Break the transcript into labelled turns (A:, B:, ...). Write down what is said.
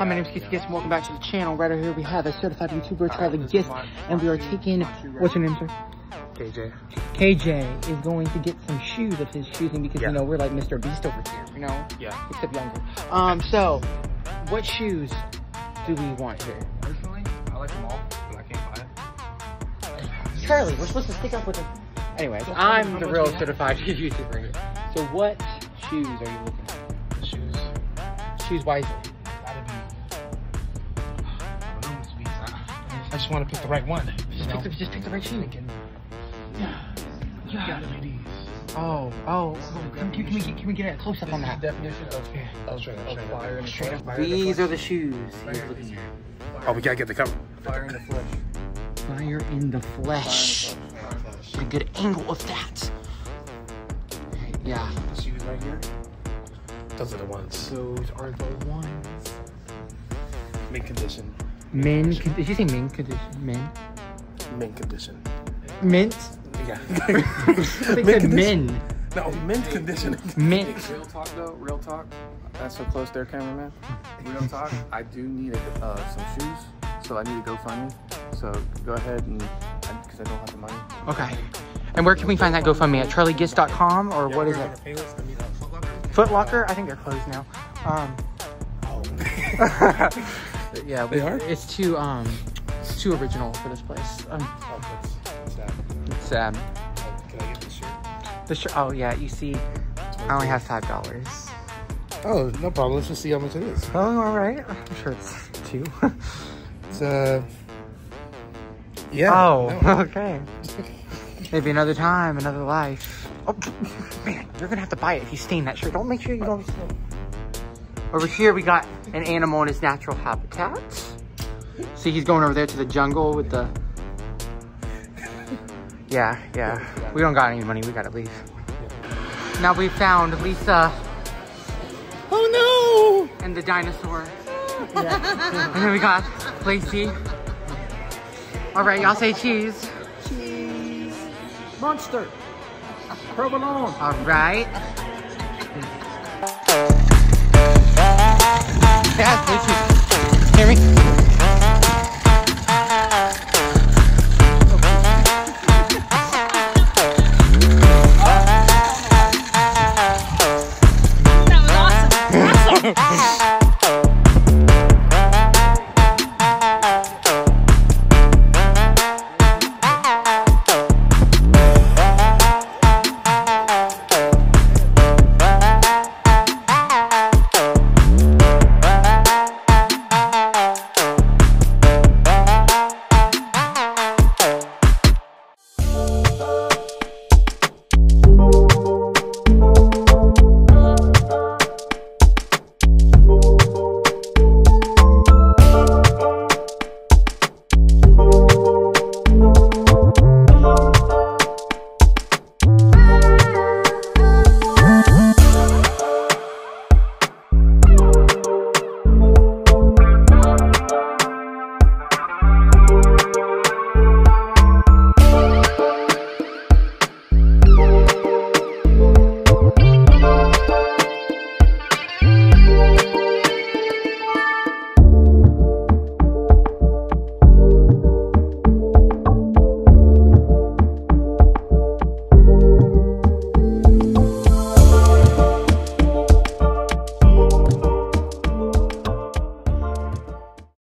A: Hi, my name is Casey Gist and welcome back to the channel. Right over here we have a certified YouTuber, Charlie Gist, and we are taking, what's your name, sir?
B: KJ.
A: KJ is going to get some shoes of his choosing because,
B: Yeah.
A: you know, we're like Mr. Beast over here, you know?
B: Yeah.
A: Except younger. Um, so, what shoes do we want here?
B: Personally, I like them all, but I can't buy it.
A: Charlie, we're supposed to stick up with him. Anyways, I'm the real certified YouTuber here. So what shoes are you looking for?
B: Shoes.
A: shoes. Wisely.
B: Just want to pick the right one.
A: Just pick, the, just pick the right shoe.
B: Thinking, yeah. Yeah. Gotta be these.
A: Oh, oh, can, can, can we get, can we get a close up on that?
B: Definition of, of
C: Straight
B: fire in the
A: Straight
B: flesh.
A: up.
B: Fire in the
A: These are the shoes.
B: Fire
A: he's
B: in
A: looking
B: the-
A: at.
B: Oh, we gotta get the cover. Fire in the flesh.
A: Fire in the flesh.
B: Fire in the flesh.
A: Get a good angle of that. Yeah,
B: The shoes right here. Those are the ones.
A: those are the ones.
B: Mint condition.
A: Men, con- did you say men condition? Men?
B: Mint condition.
A: Mint?
B: Yeah.
A: I think said men.
B: No, mint condition.
A: Mint.
C: Real talk though, real talk. That's so close there, cameraman. Real talk. I do need a, uh, some shoes, so I need to go find me. So go ahead and because I, don't have the money.
A: Okay. And where can we find that GoFundMe? At charliegist.com or what is it? Foot Locker? I think they're closed now. Um, yeah,
B: They are?
A: It's too um, it's too original for this place. Um, it's sad.
B: Can I get the shirt?
A: The sh- oh yeah, you see, I only have five dollars.
B: Oh, no problem. Let's just see how much it is.
A: Oh, all right. I'm sure it's two.
B: It's uh. Yeah.
A: oh,
B: no.
A: okay. Maybe another time, another life. Oh, man, you're gonna have to buy it if you stain that shirt. Don't make sure you don't. Over here, we got an animal in its natural habitat. See, he's going over there to the jungle with the. Yeah, yeah. We don't got any money. We gotta leave. Now we found Lisa
B: Oh no!
A: and the dinosaur. Yeah. and then we got Lacey. All right, y'all say cheese. cheese.
C: Monster. Provolone.
A: All right.